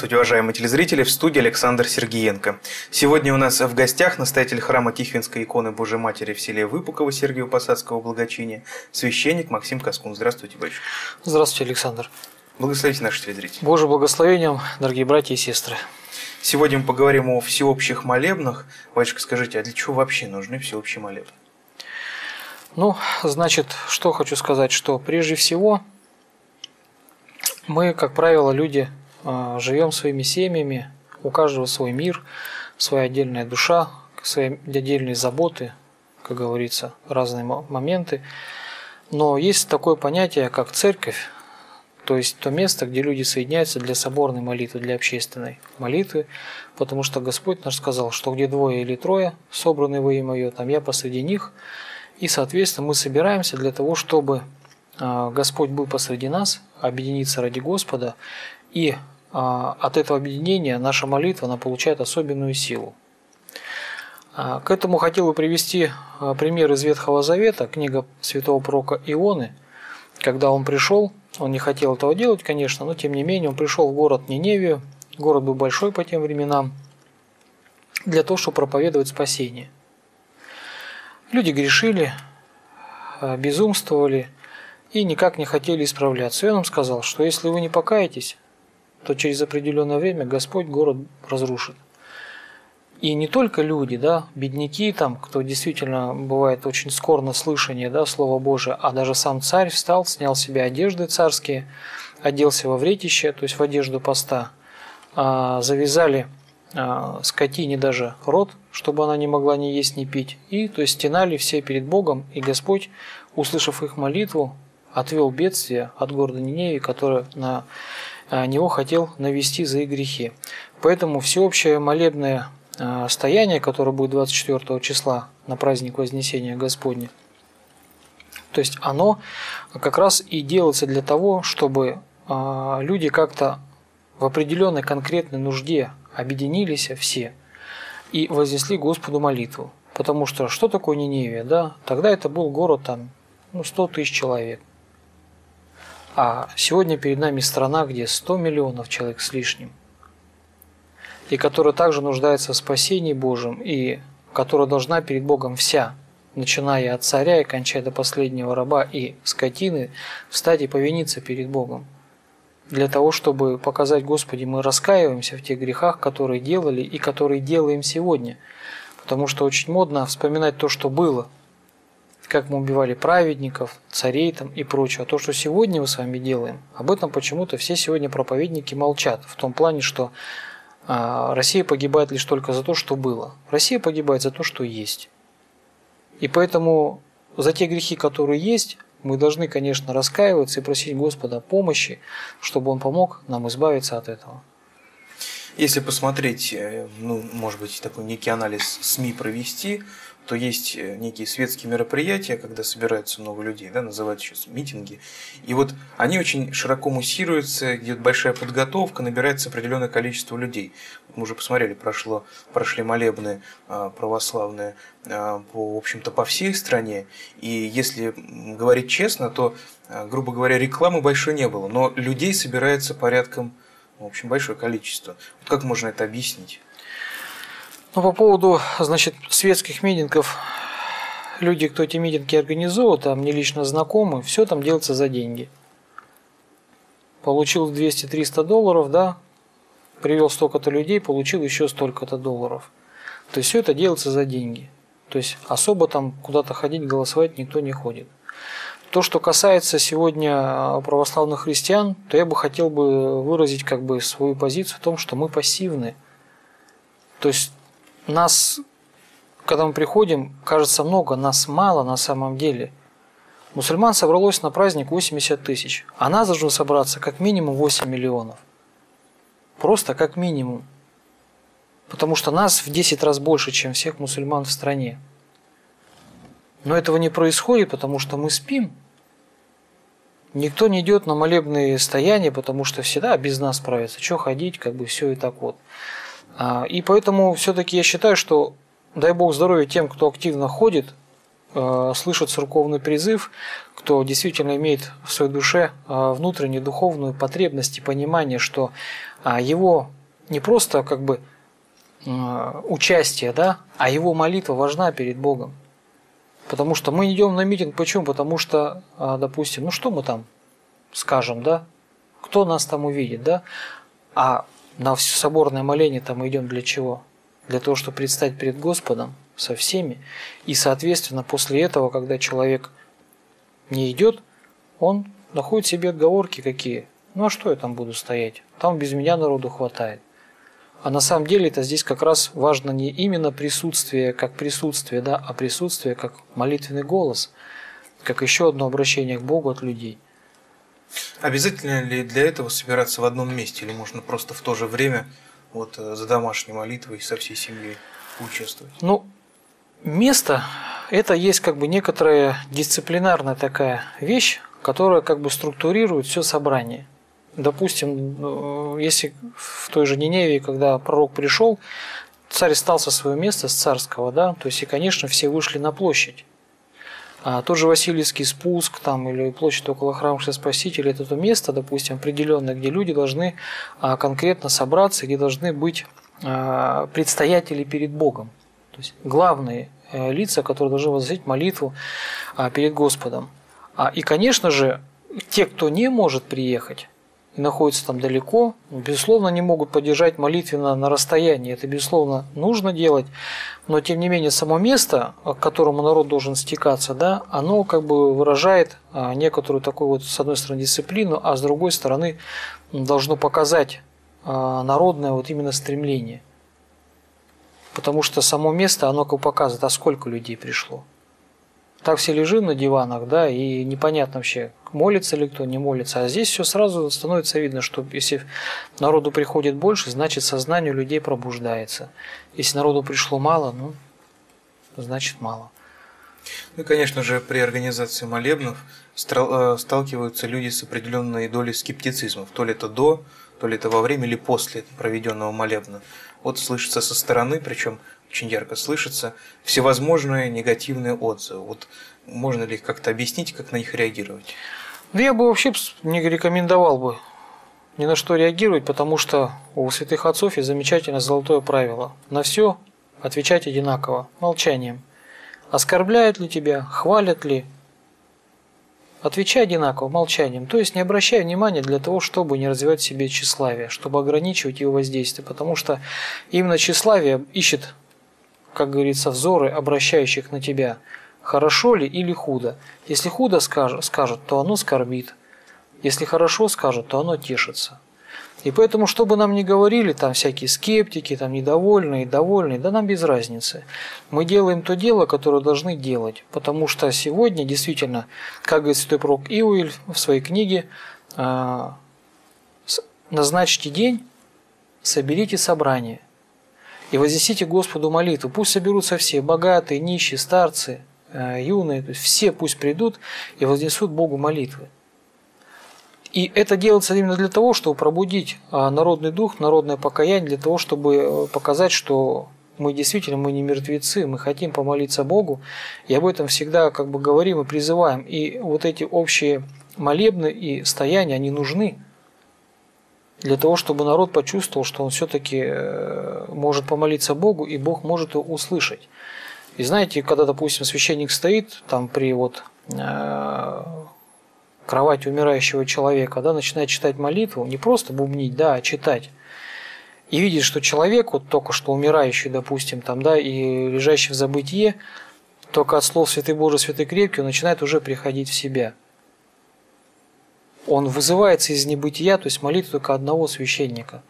Здравствуйте, уважаемые телезрители, в студии Александр Сергеенко. Сегодня у нас в гостях настоятель храма Тихвинской иконы Божьей Матери в селе Выпуково Сергию Посадского благочиния, священник Максим Каскун. Здравствуйте, батюшка. Здравствуйте, Александр. Благословите наших телезрителей. Боже благословением, дорогие братья и сестры. Сегодня мы поговорим о всеобщих молебнах. Батюшка, скажите, а для чего вообще нужны всеобщие молебны? Ну, значит, что хочу сказать, что прежде всего мы, как правило, люди живем своими семьями, у каждого свой мир, своя отдельная душа, свои отдельные заботы, как говорится, разные моменты. Но есть такое понятие, как церковь, то есть то место, где люди соединяются для соборной молитвы, для общественной молитвы, потому что Господь наш сказал, что где двое или трое собраны во имя Мое, там я посреди них, и, соответственно, мы собираемся для того, чтобы а, Господь был посреди нас, объединиться ради Господа и а, от этого объединения наша молитва она получает особенную силу. А, к этому хотел бы привести а, пример из Ветхого Завета, книга святого пророка Ионы, когда он пришел, он не хотел этого делать, конечно, но тем не менее он пришел в город Ниневию, город был большой по тем временам, для того, чтобы проповедовать спасение. Люди грешили, безумствовали и никак не хотели исправляться. И он им сказал, что если вы не покаетесь, то через определенное время Господь город разрушит. И не только люди, да, бедняки там, кто действительно бывает очень скор на слышание, да, Слова Божие, а даже сам царь встал, снял себе одежды царские, оделся во вретище, то есть в одежду поста, а, завязали а, скотине даже рот, чтобы она не могла ни есть, ни пить, и то есть стенали все перед Богом, и Господь, услышав их молитву, отвел бедствие от города Нинеи, которое на него хотел навести за их грехи. Поэтому всеобщее молебное а, стояние, которое будет 24 числа на праздник Вознесения Господня, то есть оно как раз и делается для того, чтобы а, люди как-то в определенной конкретной нужде объединились все и вознесли Господу молитву. Потому что что такое Ниневия? Да? Тогда это был город там, ну, 100 тысяч человек. А сегодня перед нами страна, где 100 миллионов человек с лишним, и которая также нуждается в спасении Божьем, и которая должна перед Богом вся, начиная от царя и кончая до последнего раба и скотины, встать и повиниться перед Богом. Для того, чтобы показать Господи, мы раскаиваемся в тех грехах, которые делали и которые делаем сегодня. Потому что очень модно вспоминать то, что было – как мы убивали праведников, царей там и прочее. А то, что сегодня мы с вами делаем, об этом почему-то все сегодня проповедники молчат. В том плане, что а, Россия погибает лишь только за то, что было. Россия погибает за то, что есть. И поэтому за те грехи, которые есть, мы должны, конечно, раскаиваться и просить Господа помощи, чтобы Он помог нам избавиться от этого. Если посмотреть, э, ну, может быть, такой некий анализ СМИ провести, то есть э, некие светские мероприятия, когда собираются много людей, да, называют сейчас митинги. И вот они очень широко муссируются, идет большая подготовка, набирается определенное количество людей. Мы уже посмотрели, прошло, прошли молебны а, православные а, по, в общем-то, по всей стране. И если говорить честно, то, а, грубо говоря, рекламы большой не было. Но людей собирается порядком, в общем, большое количество. Вот как можно это объяснить? Ну, по поводу, значит, светских митингов, люди, кто эти митинги организовывают, там мне лично знакомы, все там делается за деньги. Получил 200-300 долларов, да, привел столько-то людей, получил еще столько-то долларов. То есть все это делается за деньги. То есть особо там куда-то ходить, голосовать никто не ходит. То, что касается сегодня православных христиан, то я бы хотел бы выразить как бы свою позицию в том, что мы пассивны. То есть нас, когда мы приходим, кажется много, нас мало на самом деле. Мусульман собралось на праздник 80 тысяч, а нас должно собраться как минимум 8 миллионов. Просто как минимум. Потому что нас в 10 раз больше, чем всех мусульман в стране. Но этого не происходит, потому что мы спим. Никто не идет на молебные стояния, потому что всегда без нас справится. Что ходить, как бы все и так вот. А, и поэтому все-таки я считаю, что дай бог здоровья тем, кто активно ходит э, слышит церковный призыв, кто действительно имеет в своей душе э, внутреннюю духовную потребность и понимание, что э, его не просто как бы э, участие, да, а его молитва важна перед Богом. Потому что мы идем на митинг, почему? Потому что, э, допустим, ну что мы там скажем, да? Кто нас там увидит, да? А на соборное моление там идем для чего? Для того, чтобы предстать перед Господом со всеми. И, соответственно, после этого, когда человек не идет, он находит себе отговорки какие. Ну а что я там буду стоять? Там без меня народу хватает. А на самом деле это здесь как раз важно не именно присутствие как присутствие, да, а присутствие как молитвенный голос, как еще одно обращение к Богу от людей – Обязательно ли для этого собираться в одном месте, или можно просто в то же время вот э, за домашней молитвой со всей семьей участвовать? Ну, место – это есть как бы некоторая дисциплинарная такая вещь, которая как бы структурирует все собрание. Допустим, ну, если в той же Ниневии, когда пророк пришел, царь стал со своего места, с царского, да, то есть и, конечно, все вышли на площадь. А тот же Васильевский спуск там, или площадь около храма Спасителя – это то место, допустим, определенное, где люди должны а, конкретно собраться, где должны быть а, предстоятели перед Богом. То есть главные э, лица, которые должны возносить молитву а, перед Господом. И, конечно же, те, кто не может приехать, и находятся там далеко, безусловно, не могут поддержать молитвенно на расстоянии. Это, безусловно, нужно делать. Но, тем не менее, само место, к которому народ должен стекаться, да, оно как бы выражает а, некоторую такую вот, с одной стороны, дисциплину, а с другой стороны, должно показать а, народное вот именно стремление. Потому что само место, оно как показывает, а сколько людей пришло. Так все лежим на диванах, да, и непонятно вообще, молится ли кто, не молится. А здесь все сразу становится видно, что если народу приходит больше, значит сознание людей пробуждается. Если народу пришло мало, ну, значит мало. Ну и, конечно же, при организации молебнов э, сталкиваются люди с определенной долей скептицизма. То ли это до, то ли это во время или после проведенного молебна. Вот слышится со стороны, причем очень ярко слышится, всевозможные негативные отзывы. Вот можно ли как-то объяснить, как на них реагировать? Ну, я бы вообще не рекомендовал бы ни на что реагировать, потому что у святых отцов есть замечательное золотое правило. На все отвечать одинаково, молчанием. Оскорбляют ли тебя, хвалят ли, Отвечай одинаково, молчанием, то есть не обращай внимания для того, чтобы не развивать в себе тщеславие, чтобы ограничивать его воздействие, потому что именно тщеславие ищет как говорится, взоры, обращающих на тебя, хорошо ли или худо. Если худо скажет, то оно скорбит. Если хорошо скажет, то оно тешится. И поэтому, что бы нам ни говорили, там всякие скептики, там недовольные, довольные, да нам без разницы. Мы делаем то дело, которое должны делать. Потому что сегодня действительно, как говорит святой пророк Иуиль в своей книге, а, назначьте день, соберите собрание – и вознесите Господу молитву. Пусть соберутся все, богатые, нищие, старцы, э, юные, то есть все пусть придут и вознесут Богу молитвы. И это делается именно для того, чтобы пробудить э, народный дух, народное покаяние, для того, чтобы э, показать, что мы действительно мы не мертвецы, мы хотим помолиться Богу, и об этом всегда как бы говорим и призываем. И вот эти общие молебны и стояния, они нужны – для того, чтобы народ почувствовал, что он все-таки э, может помолиться Богу, и Бог может его услышать. И знаете, когда, допустим, священник стоит там при вот э, кровати умирающего человека, да, начинает читать молитву, не просто бубнить, да, а читать, и видит, что человек, вот только что умирающий, допустим, там, да, и лежащий в забытие, только от слов «Святый Боже, Святый Крепкий» он начинает уже приходить в себя – он вызывается из небытия, то есть молитва только одного священника.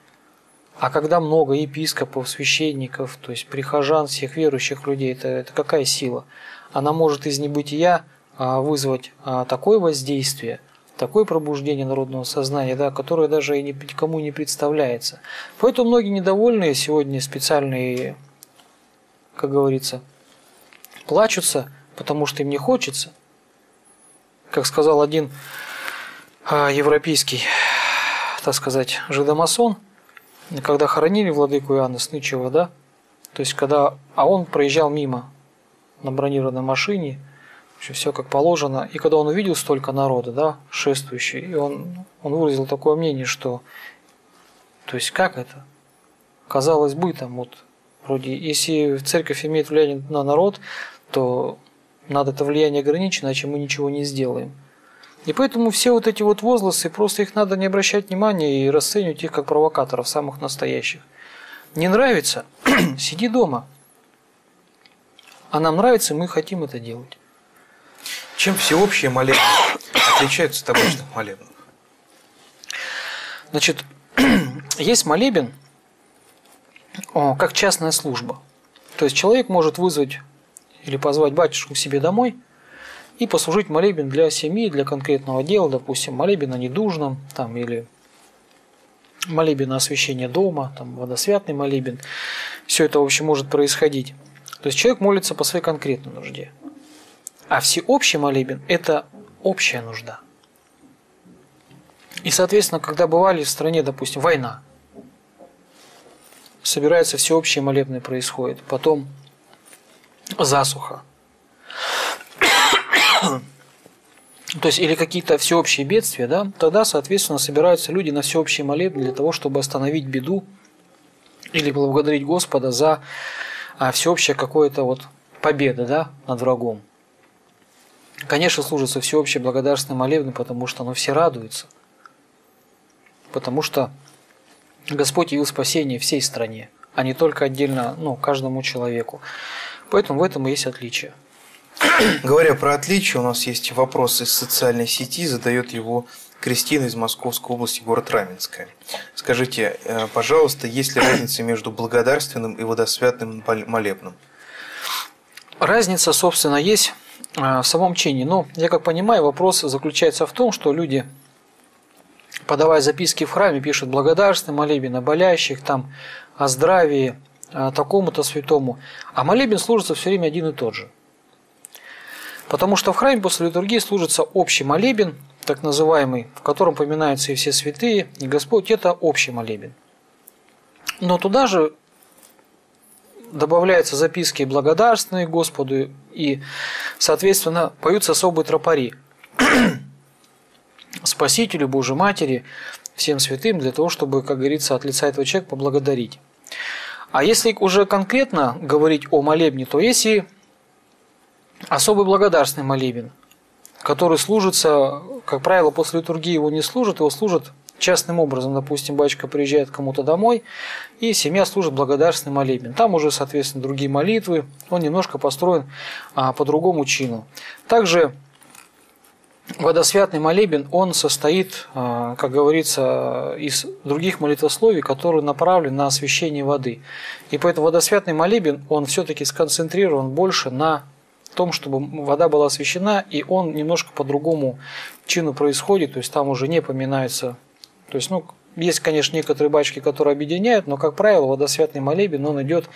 А когда много епископов, священников, то есть прихожан, всех верующих людей, это, это какая сила? Она может из небытия а, вызвать а, такое воздействие, такое пробуждение народного сознания, да, которое даже и никому не представляется. Поэтому многие недовольные сегодня специальные, как говорится, плачутся, потому что им не хочется. Как сказал один европейский, так сказать, жидомасон, когда хоронили владыку Иоанна Снычева, да, то есть когда, а он проезжал мимо на бронированной машине, все как положено. И когда он увидел столько народа, да, шествующий, и он, он выразил такое мнение, что, то есть как это? Казалось бы, там вот, вроде, если церковь имеет влияние на народ, то надо это влияние ограничить, иначе мы ничего не сделаем. И поэтому все вот эти вот возгласы, просто их надо не обращать внимания и расценивать их как провокаторов, самых настоящих. Не нравится? Сиди дома. А нам нравится, мы хотим это делать. Чем всеобщие молебны отличаются от обычных молебнов? Значит, есть молебен как частная служба. То есть человек может вызвать или позвать батюшку к себе домой и послужить молебен для семьи, для конкретного дела, допустим, молебен о недужном, там, или молебен на освящение дома, там, водосвятный молебен. Все это, в общем, может происходить. То есть человек молится по своей конкретной нужде. А всеобщий молебен – это общая нужда. И, соответственно, когда бывали в стране, допустим, война, собирается всеобщие молебны происходит, потом засуха. То есть, или какие-то всеобщие бедствия, да, тогда, соответственно, собираются люди на всеобщий молебны для того, чтобы остановить беду или благодарить Господа за а, всеобщее какое-то вот победа, да, над врагом. Конечно, служится всеобщий благодарственный молебны, потому что ну, все радуются. Потому что Господь явил спасение всей стране, а не только отдельно ну, каждому человеку. Поэтому в этом и есть отличие. Говоря про отличие, у нас есть вопрос из социальной сети, задает его Кристина из Московской области, город Раменская. Скажите, э, пожалуйста, есть ли разница между благодарственным и водосвятным молебным? Разница, собственно, есть э, в самом чине. Но, я как понимаю, вопрос заключается в том, что люди, подавая записки в храме, пишут благодарственный молебен о болящих, там, о здравии, такому-то святому. А молебен служится все время один и тот же. Потому что в храме после литургии служится общий молебен, так называемый, в котором поминаются и все святые, и Господь – это общий молебен. Но туда же добавляются записки благодарственные Господу, и, соответственно, поются особые тропари Спасителю, Божьей Матери, всем святым, для того, чтобы, как говорится, от лица этого человека поблагодарить. А если уже конкретно говорить о молебне, то если особый благодарственный молебен, который служится, как правило, после литургии его не служат, его служат частным образом. Допустим, батюшка приезжает кому-то домой, и семья служит благодарственный молебен. Там уже, соответственно, другие молитвы. Он немножко построен а, по другому чину. Также водосвятный молебен, он состоит, а, как говорится, из других молитвословий, которые направлены на освящение воды. И поэтому водосвятный молебен, он все-таки сконцентрирован больше на том, чтобы вода была освящена, и он немножко по-другому чину происходит, то есть там уже не поминается. То есть, ну, есть, конечно, некоторые бачки, которые объединяют, но, как правило, водосвятный молебен, он идет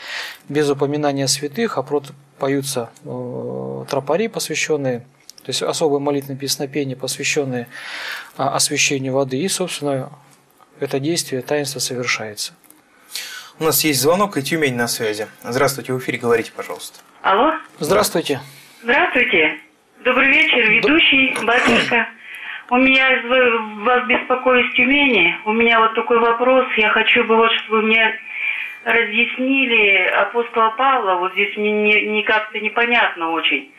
без упоминания святых, а просто поются э, тропари, посвященные, то есть особые молитвенные песнопения, посвященные а, освящению воды, и, собственно, это действие, таинство совершается. У нас есть звонок и Тюмень на связи. Здравствуйте, в эфире, говорите, пожалуйста. Алло. Здравствуйте. Здравствуйте. Добрый вечер, ведущий, батюшка. У меня вас беспокоит Тюмени. У меня вот такой вопрос. Я хочу бы вот, чтобы вы мне разъяснили апостола Павла. Вот здесь мне не, не как-то непонятно очень.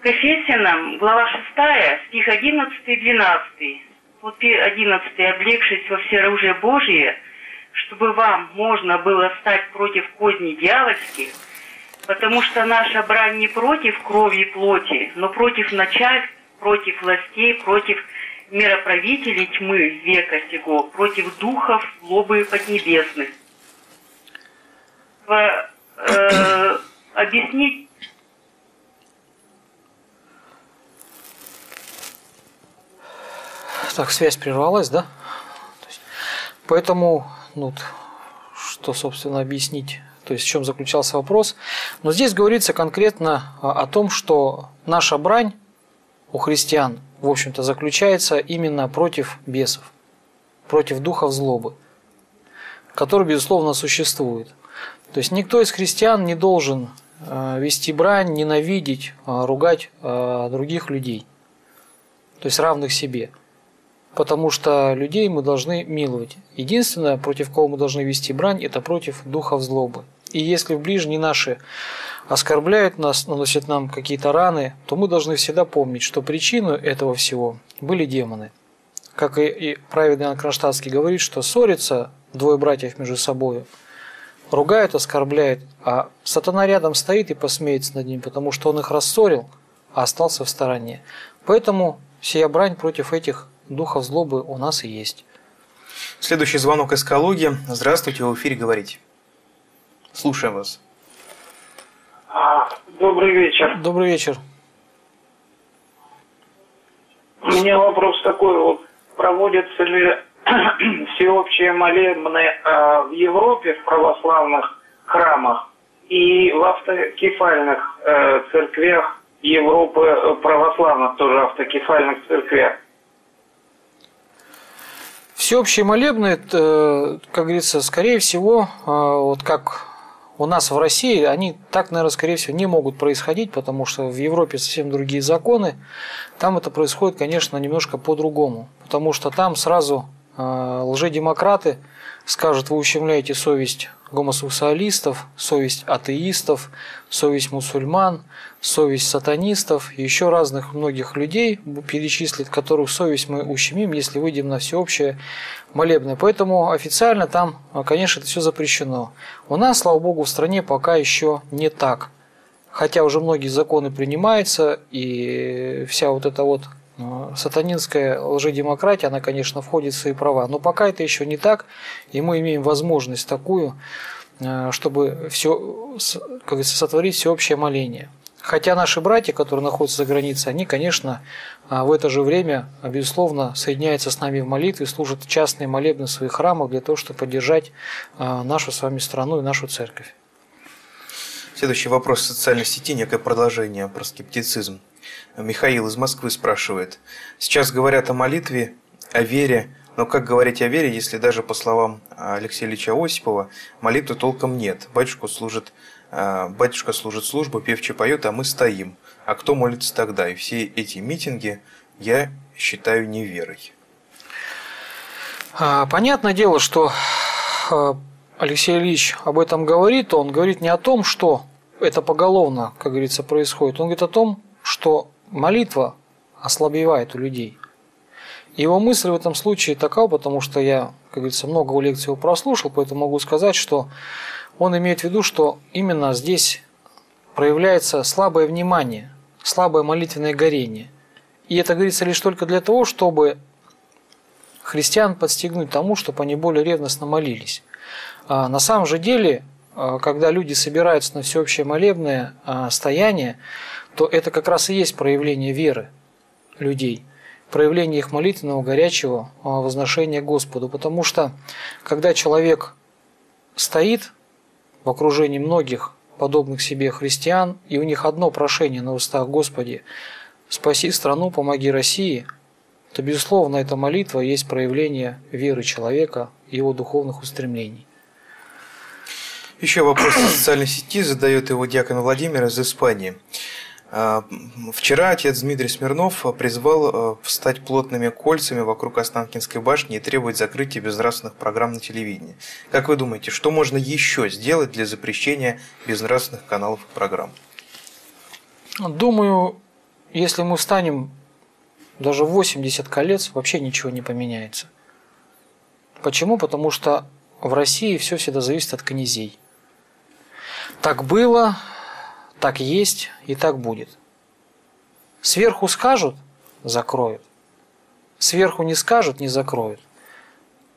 К Ефесянам, глава 6, стих 11 и 12. Вот 11. «Облегшись во все оружие Божие, чтобы вам можно было стать против козней дьявольских, Потому что наша брань не против крови и плоти, но против начальств, против властей, против мироправителей тьмы века сего, против духов злобы поднебесных. Э, объяснить Так, связь прервалась, да? Поэтому, ну, что, собственно, объяснить то есть в чем заключался вопрос. Но здесь говорится конкретно о том, что наша брань у христиан, в общем-то, заключается именно против бесов, против духов злобы, который, безусловно, существует. То есть никто из христиан не должен э, вести брань, ненавидеть, э, ругать э, других людей, то есть равных себе. Потому что людей мы должны миловать. Единственное, против кого мы должны вести брань, это против духов злобы. И если в ближние наши оскорбляют нас, наносят нам какие-то раны, то мы должны всегда помнить, что причиной этого всего были демоны. Как и праведный Анкронштадтский говорит, что ссорятся двое братьев между собой, ругают, оскорбляют, а сатана рядом стоит и посмеется над ним, потому что он их рассорил, а остался в стороне. Поэтому сия брань против этих духов злобы у нас и есть. Следующий звонок из Калуги. Здравствуйте, в эфире говорите. Слушаем вас. А, добрый вечер. Добрый вечер. У меня вопрос такой. Вот, проводятся ли всеобщие молебны а, в Европе в православных храмах и в автокефальных э, церквях Европы э, православных тоже автокефальных церквях? Всеобщие молебны, э, как говорится, скорее всего, вот как у нас в России они так, наверное, скорее всего, не могут происходить, потому что в Европе совсем другие законы. Там это происходит, конечно, немножко по-другому, потому что там сразу э, лжедемократы скажут, вы ущемляете совесть гомосексуалистов, совесть атеистов, совесть мусульман, совесть сатанистов, еще разных многих людей перечислит, которых совесть мы ущемим, если выйдем на всеобщее молебное. Поэтому официально там, конечно, это все запрещено. У нас, слава богу, в стране пока еще не так. Хотя уже многие законы принимаются, и вся вот эта вот сатанинская лжедемократия, она, конечно, входит в свои права. Но пока это еще не так, и мы имеем возможность такую, э, чтобы все, как говорится, сотворить всеобщее моление. Хотя наши братья, которые находятся за границей, они, конечно, а, в это же время, безусловно, соединяются с нами в молитве, служат частные молебны в своих храмах для того, чтобы поддержать а, нашу с вами страну и нашу церковь. Следующий вопрос социальной сети, некое продолжение про скептицизм. Михаил из Москвы спрашивает. Сейчас говорят о молитве, о вере, но как говорить о вере, если даже по словам Алексея Ильича Осипова молитвы толком нет? Батюшку служит а, батюшка служит службу, певче поет, а мы стоим. А кто молится тогда? И все эти митинги я считаю неверой. А, понятное дело, что а, Алексей Ильич об этом говорит, он говорит не о том, что это поголовно, как говорится, происходит. Он говорит о том, что молитва ослабевает у людей. Его мысль в этом случае такова, потому что я, как говорится, много лекций его прослушал, поэтому могу сказать, что он имеет в виду, что именно здесь проявляется слабое внимание, слабое молитвенное горение. И это говорится лишь только для того, чтобы христиан подстегнуть тому, чтобы они более ревностно молились. А на самом же деле, а, когда люди собираются на всеобщее молебное а, стояние, то это как раз и есть проявление веры людей, проявление их молитвенного горячего а, возношения Господу. Потому что, когда человек стоит в окружении многих подобных себе христиан, и у них одно прошение на устах Господи «Спаси страну, помоги России», то, безусловно, эта молитва есть проявление веры человека его духовных устремлений. Еще вопрос в социальной сети задает его диакон Владимир из Испании. А, вчера отец Дмитрий Смирнов призвал а, встать плотными кольцами вокруг Останкинской башни и требовать закрытия безнравственных программ на телевидении. Как вы думаете, что можно еще сделать для запрещения безнравственных каналов и программ? Думаю, если мы встанем даже в 80 колец, вообще ничего не поменяется. Почему? Потому что в России все всегда зависит от князей. Так было, так есть и так будет. Сверху скажут – закроют. Сверху не скажут – не закроют.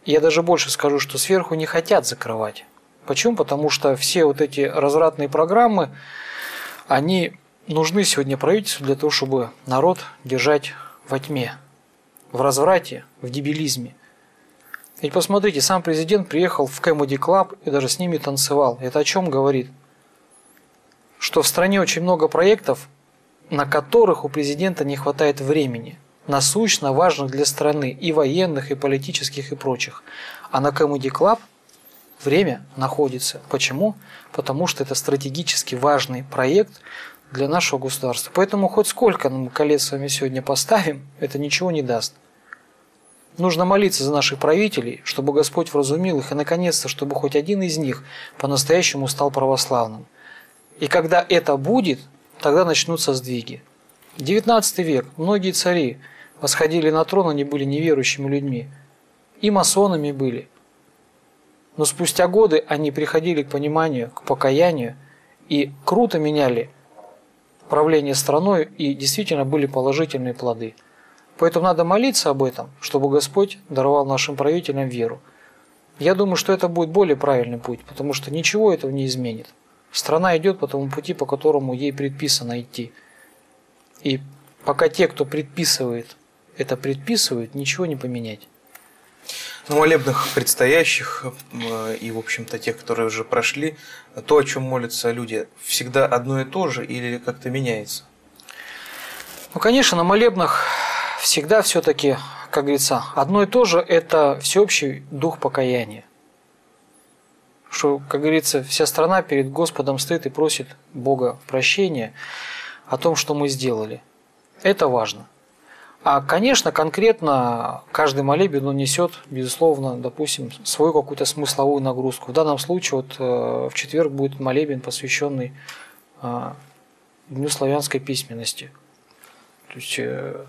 Я даже больше скажу, что сверху не хотят закрывать. Почему? Потому что все вот эти развратные программы, они нужны сегодня правительству для того, чтобы народ держать во тьме, в разврате, в дебилизме. Ведь посмотрите, сам президент приехал в Comedy Club и даже с ними танцевал. Это о чем говорит? Что в стране очень много проектов, на которых у президента не хватает времени, насущно важных для страны и военных, и политических, и прочих. А на Comedy Club время находится. Почему? Потому что это стратегически важный проект для нашего государства. Поэтому хоть сколько мы колец с вами сегодня поставим, это ничего не даст. Нужно молиться за наших правителей, чтобы Господь вразумил их, и наконец-то, чтобы хоть один из них по-настоящему стал православным. И когда это будет, тогда начнутся сдвиги. 19 век. Многие цари восходили на трон, они были неверующими людьми. И масонами были. Но спустя годы они приходили к пониманию, к покаянию и круто меняли правление страной, и действительно были положительные плоды. Поэтому надо молиться об этом, чтобы Господь даровал нашим правителям веру. Я думаю, что это будет более правильный путь, потому что ничего этого не изменит. Страна идет по тому пути, по которому ей предписано идти. И пока те, кто предписывает, это предписывают, ничего не поменять. На молебных предстоящих э, и, в общем-то, тех, которые уже прошли, то, о чем молятся люди, всегда одно и то же или как-то меняется? Ну, конечно, на молебнах всегда все-таки, как говорится, одно и то же – это всеобщий дух покаяния. Что, как говорится, вся страна перед Господом стоит и просит Бога прощения о том, что мы сделали. Это важно. А, конечно, конкретно каждый молебен он несет, безусловно, допустим, свою какую-то смысловую нагрузку. В данном случае вот э, в четверг будет молебен, посвященный э, Дню славянской письменности. То есть, э,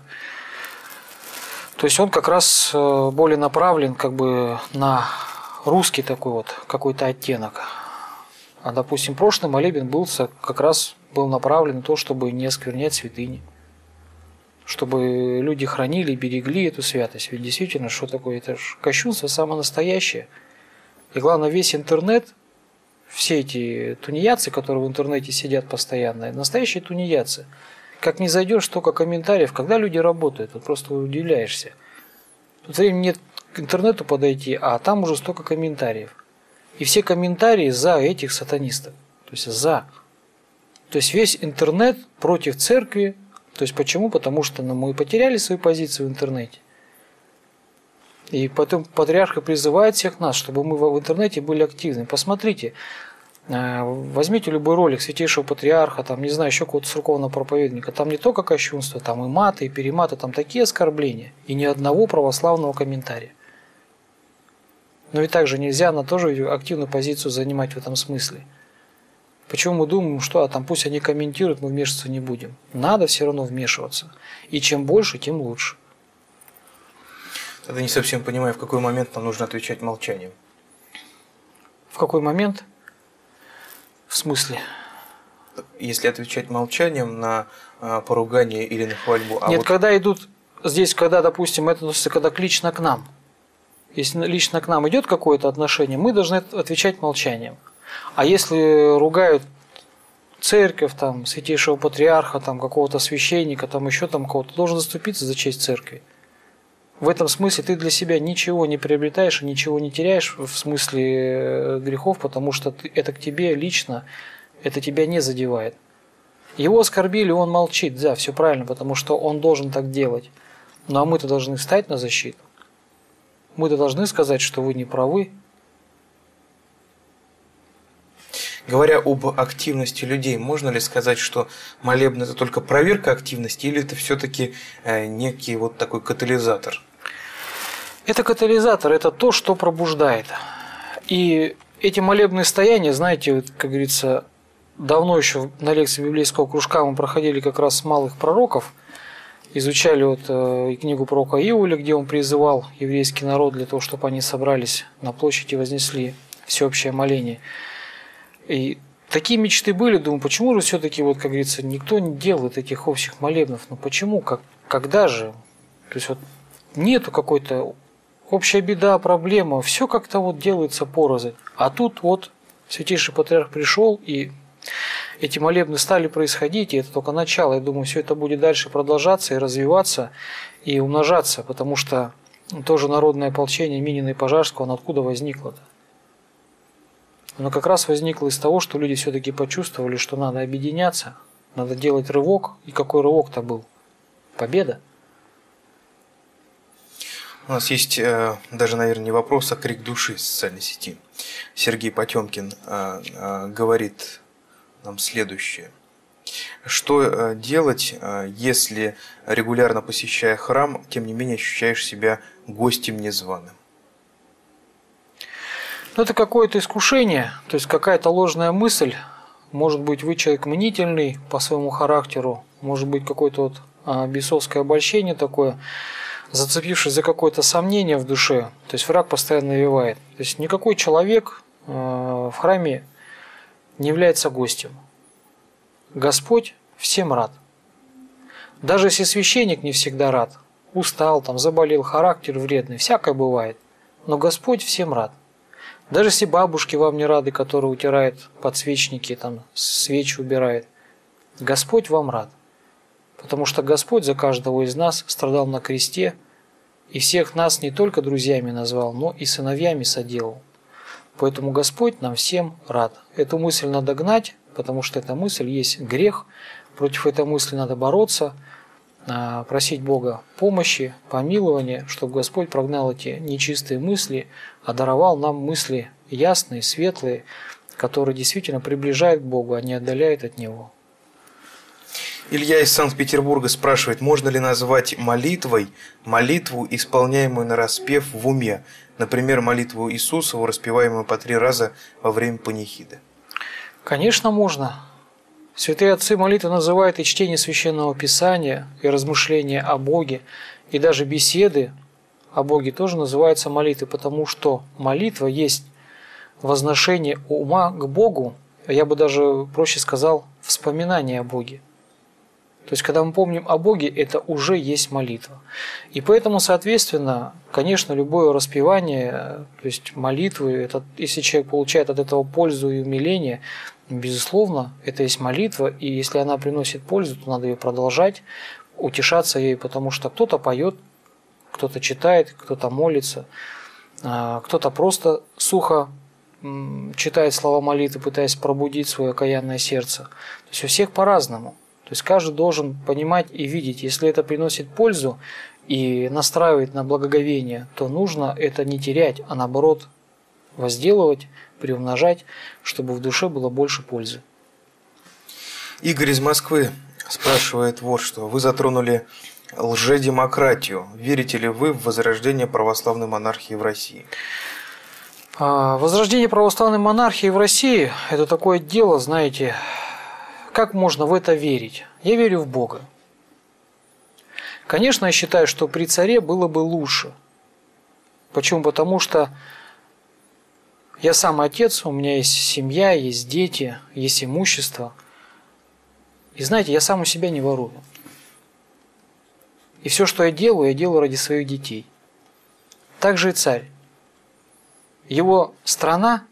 то есть он как раз более направлен как бы на русский такой вот какой-то оттенок. А, допустим, прошлый молебен был как раз был направлен на то, чтобы не осквернять святыни чтобы люди хранили и берегли эту святость. Ведь действительно, что такое? Это же кощунство самое настоящее. И главное, весь интернет, все эти тунеядцы, которые в интернете сидят постоянно, настоящие тунеядцы. Как не зайдешь, столько комментариев, когда люди работают, вот просто удивляешься. Тут времени нет к интернету подойти, а там уже столько комментариев. И все комментарии за этих сатанистов. То есть за. То есть весь интернет против церкви, то есть почему? Потому что ну, мы потеряли свою позицию в интернете. И потом патриарх призывает всех нас, чтобы мы в интернете были активны. Посмотрите, э, возьмите любой ролик святейшего патриарха, там, не знаю, еще какого-то церковного проповедника, там не только кощунство, там и маты, и перематы, там такие оскорбления, и ни одного православного комментария. Но ведь также нельзя на тоже активную позицию занимать в этом смысле. Почему мы думаем, что а там пусть они комментируют, мы вмешиваться не будем? Надо все равно вмешиваться. И чем больше, тем лучше. Тогда не совсем понимаю, в какой момент нам нужно отвечать молчанием. В какой момент? В смысле? Если отвечать молчанием на а, поругание или на хвальбу. А Нет, вот... когда идут здесь, когда, допустим, это относится когда лично к нам. Если лично к нам идет какое-то отношение, мы должны отвечать молчанием. А если ругают церковь, там, святейшего патриарха, там, какого-то священника, там, еще там кого-то, должен заступиться за честь церкви. В этом смысле ты для себя ничего не приобретаешь и ничего не теряешь в смысле э, грехов, потому что это к тебе лично, это тебя не задевает. Его оскорбили, он молчит, да, все правильно, потому что он должен так делать. Ну а мы-то должны встать на защиту. Мы-то должны сказать, что вы не правы, Говоря об активности людей, можно ли сказать, что молебн это только проверка активности или это все-таки э, некий вот такой катализатор? Это катализатор, это то, что пробуждает. И эти молебные стояния, знаете, вот, как говорится, давно еще на лекции библейского кружка мы проходили как раз малых пророков, изучали вот э, книгу пророка Иуля, где он призывал еврейский народ для того, чтобы они собрались на площади и вознесли всеобщее моление – и такие мечты были, думаю, почему же все-таки, вот, как говорится, никто не делает этих общих молебнов? Ну почему? Как, когда же? То есть вот нету какой-то общая беда, проблема, все как-то вот делается порознь. А тут вот Святейший Патриарх пришел, и эти молебны стали происходить, и это только начало. Я думаю, все это будет дальше продолжаться и развиваться, и умножаться, потому что тоже народное ополчение Минина и Пожарского, оно откуда возникло-то? Оно как раз возникло из того, что люди все-таки почувствовали, что надо объединяться, надо делать рывок. И какой рывок-то был? Победа. У нас есть э, даже, наверное, не вопрос, а крик души социальной сети. Сергей Потемкин э, э, говорит нам следующее. Что э, делать, э, если регулярно посещая храм, тем не менее ощущаешь себя гостем незваным? Ну, это какое-то искушение, то есть какая-то ложная мысль. Может быть, вы человек мнительный по своему характеру, может быть, какое-то вот а, бесовское обольщение такое, зацепившись за какое-то сомнение в душе, то есть враг постоянно навевает. То есть никакой человек э, в храме не является гостем. Господь всем рад. Даже если священник не всегда рад, устал, там, заболел, характер вредный, всякое бывает. Но Господь всем рад. Даже если бабушки вам не рады, которые утирают подсвечники, там, свечи убирает, Господь вам рад. Потому что Господь за каждого из нас страдал на кресте и всех нас не только друзьями назвал, но и сыновьями соделал. Поэтому Господь нам всем рад. Эту мысль надо гнать, потому что эта мысль есть грех. Против этой мысли надо бороться, а, просить Бога помощи, помилования, чтобы Господь прогнал эти нечистые мысли, а даровал нам мысли ясные, светлые, которые действительно приближают к Богу, а не отдаляют от Него. Илья из Санкт-Петербурга спрашивает, можно ли назвать молитвой молитву, исполняемую на распев в уме, например, молитву Иисусову, распеваемую по три раза во время панихиды? Конечно, можно. Святые отцы молитвы называют и чтение священного писания, и размышления о Боге, и даже беседы о Боге тоже называются молитвой, потому что молитва есть возношение ума к Богу, я бы даже проще сказал, вспоминание о Боге. То есть, когда мы помним о Боге, это уже есть молитва. И поэтому, соответственно, конечно, любое распевание, то есть молитвы, это, если человек получает от этого пользу и умиление, безусловно, это есть молитва, и если она приносит пользу, то надо ее продолжать, утешаться ей, потому что кто-то поет, кто-то читает, кто-то молится, а, кто-то просто сухо читает слова молитвы, пытаясь пробудить свое окаянное сердце. То есть у всех по-разному. То есть каждый должен понимать и видеть, если это приносит пользу и настраивает на благоговение, то нужно это не терять, а наоборот возделывать, приумножать, чтобы в душе было больше пользы. Игорь из Москвы спрашивает вот что. Вы затронули лжедемократию. Верите ли вы в возрождение православной монархии в России? А, возрождение православной монархии в России – это такое дело, знаете, как можно в это верить? Я верю в Бога. Конечно, я считаю, что при царе было бы лучше. Почему? Потому что я сам отец, у меня есть семья, есть дети, есть имущество. И знаете, я сам у себя не ворую. И все, что я делаю, я делаю ради своих детей. Так же и царь. Его страна,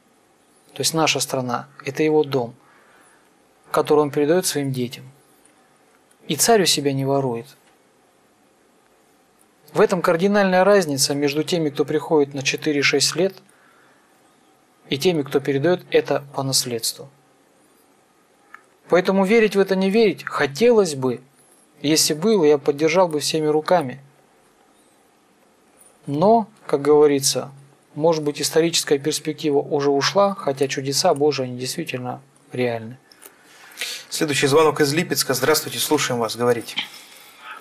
то есть наша страна, это его дом – который он передает своим детям. И царь у себя не ворует. В этом кардинальная разница между теми, кто приходит на 4-6 лет, и теми, кто передает это по наследству. Поэтому верить в это не верить хотелось бы. Если было, я поддержал бы всеми руками. Но, как говорится, может быть историческая перспектива уже ушла, хотя чудеса Божии, они действительно реальны. Следующий звонок из Липецка. Здравствуйте, слушаем вас, говорите.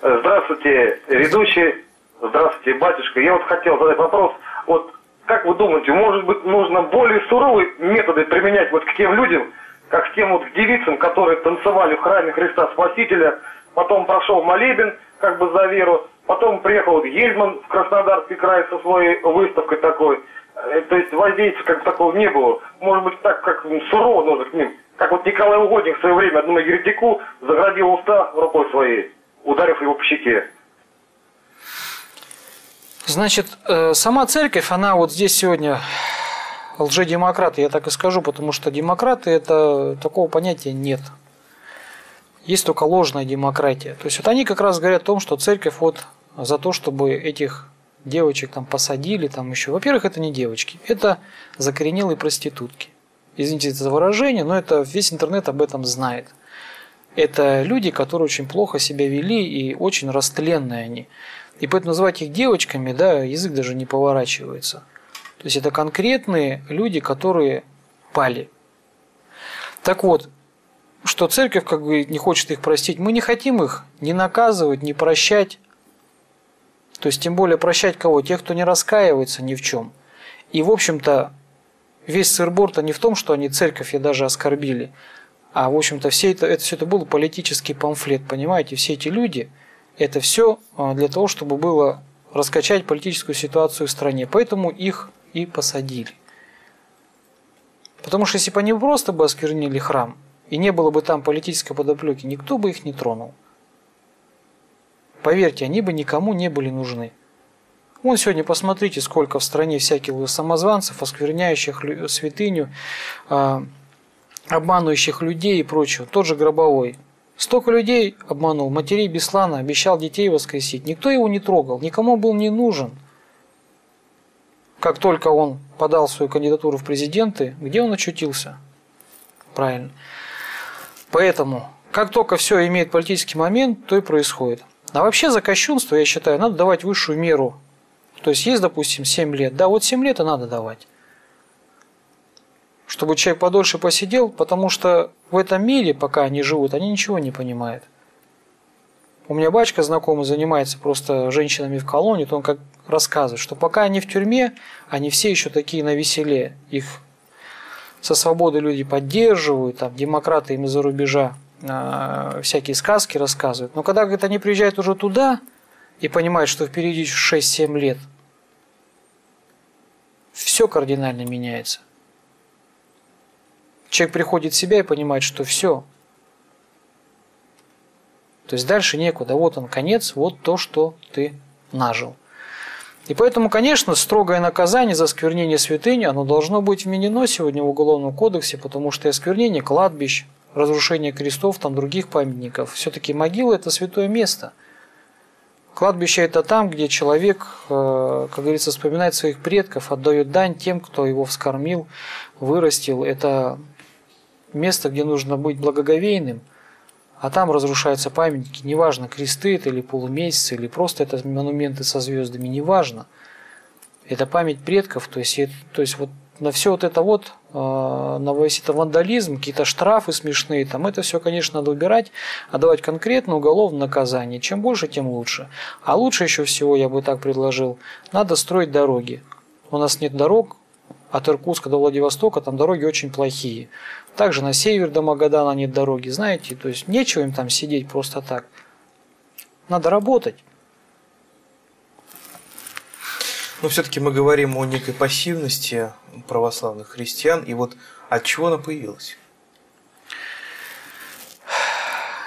Здравствуйте, ведущий. Здравствуйте, батюшка. Я вот хотел задать вопрос. Вот как вы думаете, может быть, нужно более суровые методы применять вот к тем людям, как к тем вот девицам, которые танцевали в храме Христа Спасителя, потом прошел молебен, как бы за веру, потом приехал вот Ельман в Краснодарский край со своей выставкой такой. Э, то есть воздействия как такого не было. Может быть, так как сурово нужно к ним как вот Николай Угодник в свое время одному еретику заградил уста рукой своей, ударив его по щеке. Значит, э, сама церковь, она вот здесь сегодня лжедемократы, я так и скажу, потому что демократы это такого понятия нет. Есть только ложная демократия. То есть вот они как раз говорят о том, что церковь вот за то, чтобы этих девочек там посадили, там еще. Во-первых, это не девочки, это закоренелые проститутки извините за выражение, но это весь интернет об этом знает. Это люди, которые очень плохо себя вели и очень растленные они. И поэтому называть их девочками, да, язык даже не поворачивается. То есть это конкретные люди, которые пали. Так вот, что церковь как бы не хочет их простить, мы не хотим их не наказывать, не прощать. То есть тем более прощать кого? Тех, кто не раскаивается ни в чем. И в общем-то весь сырбор-то не в том, что они церковь и даже оскорбили, а в общем-то все это, это все это был политический памфлет, понимаете? Все эти люди, это все а, для того, чтобы было раскачать политическую ситуацию в стране. Поэтому их и посадили. Потому что если бы они просто бы осквернили храм, и не было бы там политической подоплеки, никто бы их не тронул. Поверьте, они бы никому не были нужны. Вон сегодня посмотрите, сколько в стране всяких самозванцев, оскверняющих святыню, а, обманывающих людей и прочего. Тот же Гробовой. Столько людей обманул, матерей Беслана, обещал детей воскресить. Никто его не трогал, никому был не нужен. Как только он подал свою кандидатуру в президенты, где он очутился? Правильно. Поэтому, как только все имеет политический момент, то и происходит. А вообще за кощунство, я считаю, надо давать высшую меру. То есть есть, допустим, 7 лет. Да, вот 7 лет и надо давать. Чтобы человек подольше посидел, потому что в этом мире, пока они живут, они ничего не понимают. У меня батчка знакомый занимается просто женщинами в колонии, то он как рассказывает, что пока они в тюрьме, они все еще такие на веселе. Их со свободы люди поддерживают, там, демократы им из-за рубежа э, всякие сказки рассказывают. Но когда говорит, они приезжают уже туда и понимают, что впереди 6-7 лет, все кардинально меняется. Человек приходит в себя и понимает, что все. То есть дальше некуда. Вот он конец, вот то, что ты нажил. И поэтому, конечно, строгое наказание за осквернение святыни, оно должно быть вменено сегодня в Уголовном кодексе, потому что осквернение кладбищ, разрушение крестов, там других памятников, все-таки могила – это святое место. Кладбище – это там, где человек, э, как говорится, вспоминает своих предков, отдает дань тем, кто его вскормил, вырастил. Это место, где нужно быть благоговейным – а там разрушаются памятники, неважно, кресты это или полумесяцы, или просто это монументы со звездами, неважно. Это память предков, то есть, то есть вот на все вот это вот, э, на весь это вандализм, какие-то штрафы смешные, там это все, конечно, надо убирать, а давать конкретно уголовное наказание. Чем больше, тем лучше. А лучше еще всего, я бы так предложил, надо строить дороги. У нас нет дорог, от Иркутска до Владивостока там дороги очень плохие. Также на север до Магадана нет дороги, знаете, то есть нечего им там сидеть просто так. Надо работать. Но все-таки мы говорим о некой пассивности православных христиан, и вот от чего она появилась?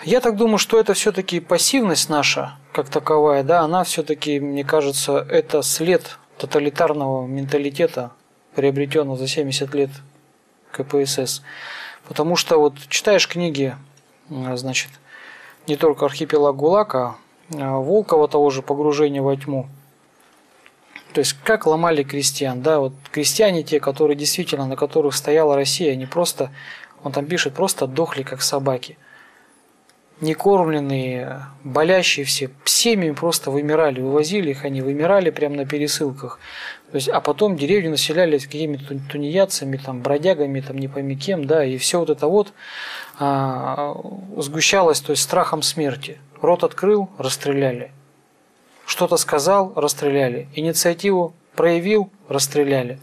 Я так думаю, что это все-таки пассивность наша, как таковая, да, она все-таки, мне кажется, это след тоталитарного менталитета, приобретенного за 70 лет КПСС. Потому что вот читаешь книги, значит, не только архипелаг ГУЛАГ, а Волкова того же «Погружение во тьму». То есть как ломали крестьян, да, вот крестьяне те, которые действительно, на которых стояла Россия, они просто, он там пишет, просто дохли как собаки. Некормленные, болящие все, семьями просто вымирали, вывозили их, они вымирали прямо на пересылках. То есть, а потом деревню населяли какими-то тунеядцами, там, бродягами, там, не пойми кем, да, и все вот это вот а, сгущалось, то есть страхом смерти. Рот открыл, расстреляли. Что-то сказал, расстреляли. Инициативу проявил, расстреляли.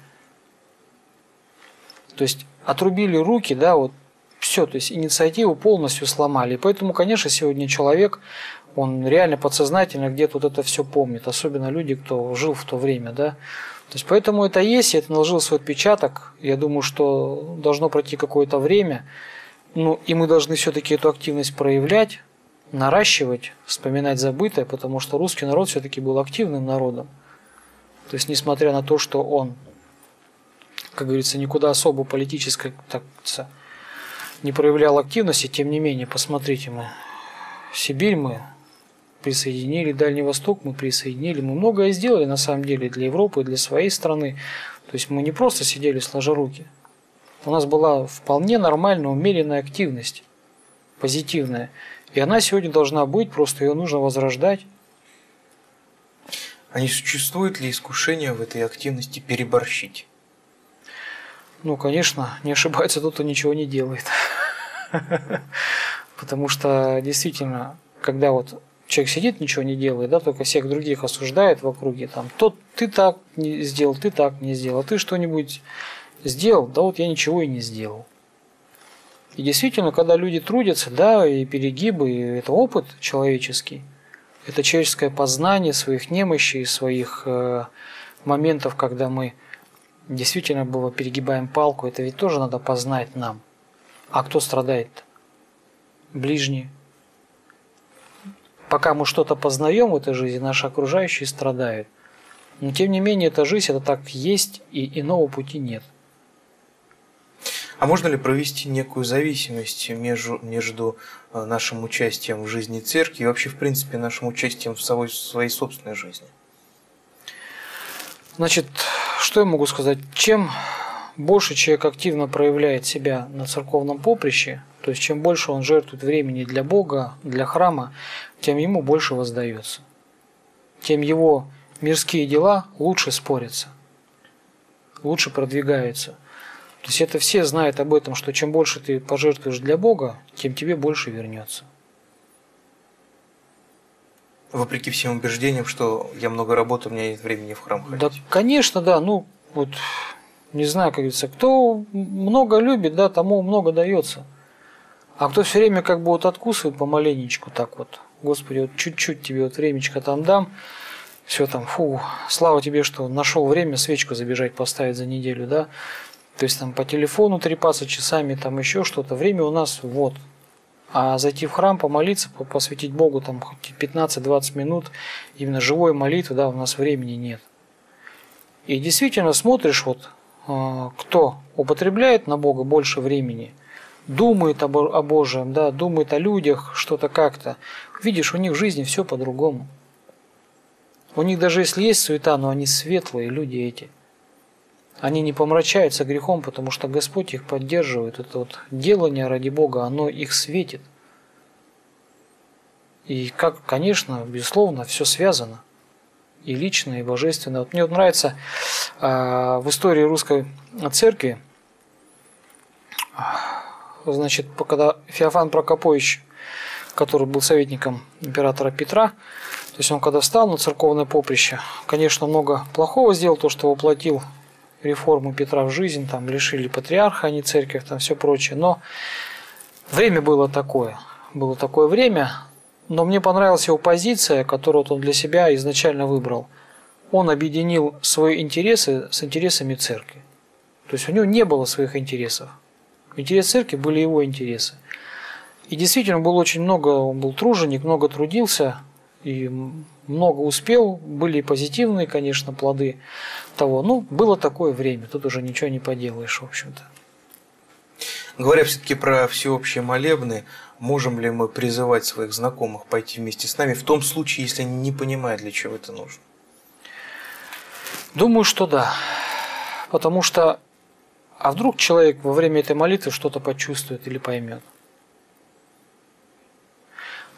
То есть отрубили руки, да, вот все, то есть инициативу полностью сломали. И поэтому, конечно, сегодня человек, он реально подсознательно где-то вот это все помнит, особенно люди, кто жил в то время, да. То есть поэтому это есть, это наложил свой отпечаток. Я думаю, что должно пройти какое-то время. Ну, и мы должны все-таки эту активность проявлять, наращивать, вспоминать забытое, потому что русский народ все-таки был активным народом. То есть, несмотря на то, что он, как говорится, никуда особо политической так, не проявлял активности, тем не менее, посмотрите, мы Сибирь мы присоединили Дальний Восток, мы присоединили, мы многое сделали на самом деле для Европы, для своей страны. То есть мы не просто сидели сложа руки. У нас была вполне нормальная, умеренная активность, позитивная. И она сегодня должна быть, просто ее нужно возрождать. А не существует ли искушение в этой активности переборщить? Ну, конечно, не ошибается тот, кто ничего не делает. Потому что действительно, когда вот человек сидит, ничего не делает, да, только всех других осуждает в округе, там, тот ты так не сделал, ты так не сделал, а ты что-нибудь сделал, да вот я ничего и не сделал. И действительно, когда люди трудятся, да, и перегибы, и это опыт человеческий, это человеческое познание своих немощей, своих э, моментов, когда мы действительно было перегибаем палку, это ведь тоже надо познать нам. А кто страдает? -то? Ближние. Пока мы что-то познаем в этой жизни, наши окружающие страдают. Но тем не менее, эта жизнь это так есть, и иного пути нет. А можно ли провести некую зависимость между, между э, нашим участием в жизни церкви и вообще, в принципе, нашим участием в своей, своей собственной жизни? Значит, что я могу сказать? Чем больше человек активно проявляет себя на церковном поприще, то есть чем больше он жертвует времени для Бога, для храма, тем ему больше воздается. Тем его мирские дела лучше спорятся, лучше продвигаются. То есть это все знают об этом, что чем больше ты пожертвуешь для Бога, тем тебе больше вернется. Вопреки всем убеждениям, что я много работаю, у меня нет времени в храм ходить. Да, конечно, да. Ну, вот, не знаю, как говорится, кто много любит, да, тому много дается. А кто все время как бы вот откусывает помаленечку так вот, Господи, вот чуть-чуть тебе вот времечко там дам, все там, фу, слава тебе, что нашел время свечку забежать поставить за неделю, да. То есть там по телефону трепаться часами, там еще что-то. Время у нас вот. А зайти в храм, помолиться, посвятить Богу там хоть 15-20 минут, именно живой молитвы, да, у нас времени нет. И действительно смотришь, вот, а, кто употребляет на Бога больше времени, думает о Божьем, да, думает о людях, что-то как-то. Видишь, у них в жизни все по-другому. У них даже если есть суета, но они светлые люди эти. Они не помрачаются грехом, потому что Господь их поддерживает. Это вот делание ради Бога, оно их светит. И как, конечно, безусловно, все связано. И лично, и божественно. Вот мне вот нравится э, в истории русской церкви, значит, когда Феофан Прокопович, который был советником императора Петра, то есть он когда встал на церковное поприще, конечно, много плохого сделал, то, что воплотил реформу Петра в жизнь, там лишили патриарха, а не церковь, там все прочее. Но время было такое. Было такое время, но мне понравилась его позиция, которую он для себя изначально выбрал. Он объединил свои интересы с интересами церкви. То есть у него не было своих интересов. Интересы церкви были его интересы. И действительно было очень много, он был труженик, много трудился и много успел, были позитивные, конечно, плоды того. Ну, было такое время, тут уже ничего не поделаешь, в общем-то. Говоря все-таки про всеобщие молебны, можем ли мы призывать своих знакомых пойти вместе с нами в том случае, если они не понимают, для чего это нужно? Думаю, что да. Потому что, а вдруг человек во время этой молитвы что-то почувствует или поймет?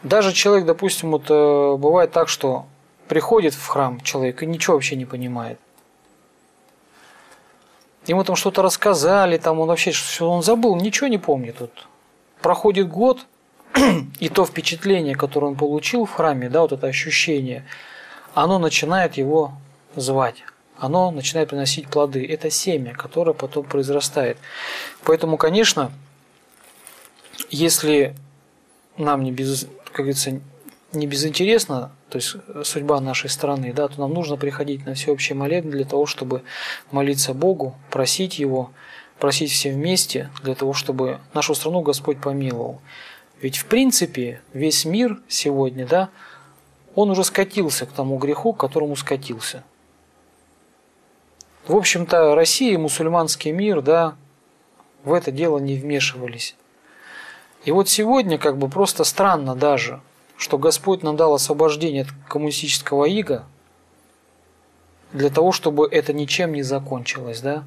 Даже человек, допустим, вот э, бывает так, что приходит в храм человек и ничего вообще не понимает. Ему там что-то рассказали, там он вообще все он забыл, ничего не помнит. Вот. Проходит год, и то впечатление, которое он получил в храме, да, вот это ощущение, оно начинает его звать. Оно начинает приносить плоды. Это семя, которое потом произрастает. Поэтому, конечно, если нам не без, как говорится, не безинтересна, то есть судьба нашей страны, да, то нам нужно приходить на всеобщий молебен для того, чтобы молиться Богу, просить Его, просить все вместе, для того, чтобы нашу страну Господь помиловал. Ведь в принципе весь мир сегодня, да, он уже скатился к тому греху, к которому скатился. В общем-то, Россия и мусульманский мир, да, в это дело не вмешивались. И вот сегодня как бы просто странно даже, что Господь нам дал освобождение от коммунистического ига для того, чтобы это ничем не закончилось, да?